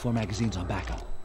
Four magazines on backup.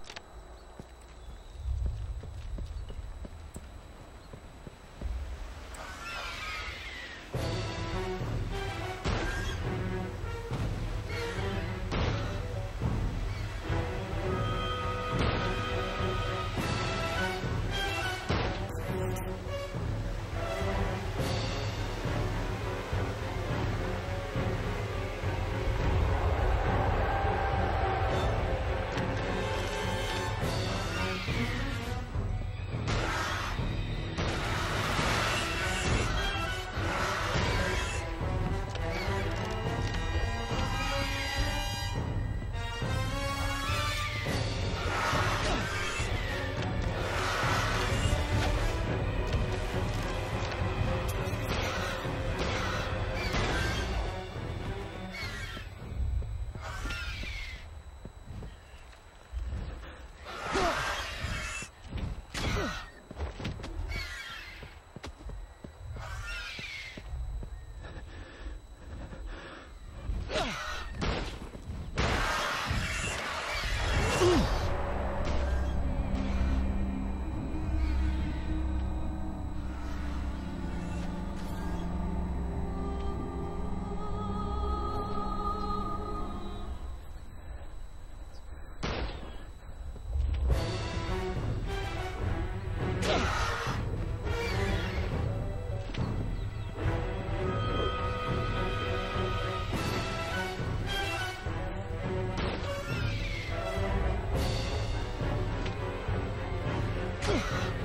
Ugh.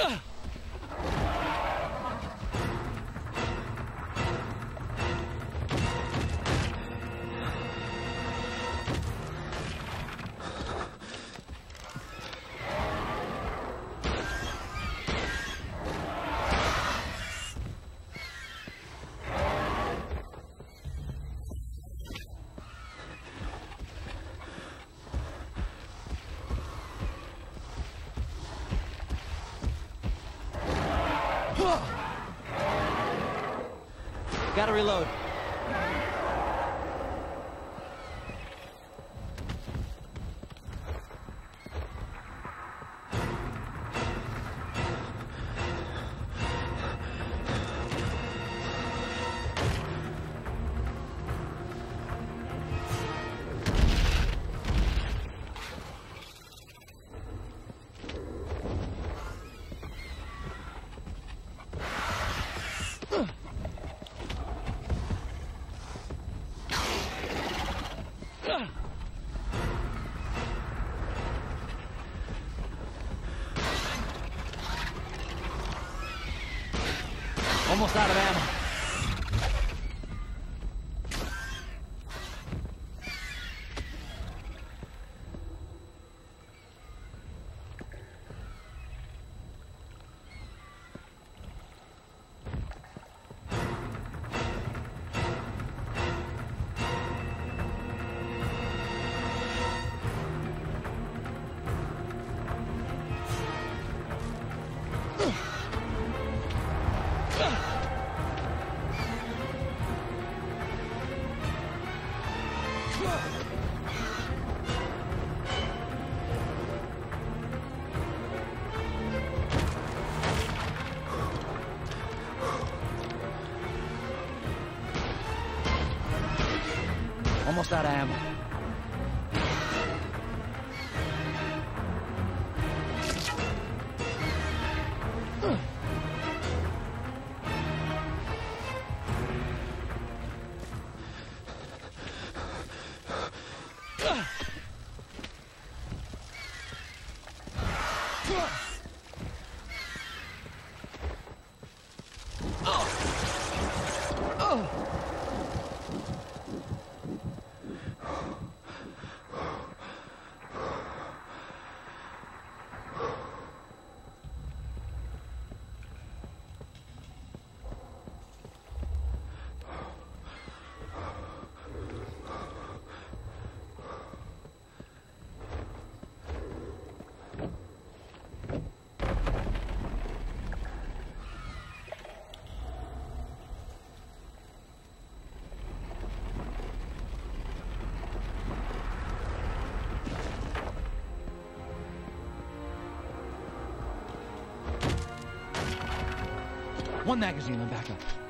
Ugh. Gotta reload. Almost out of. Almost out of ammo. One magazine and back up.